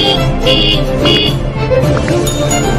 Beep, beep.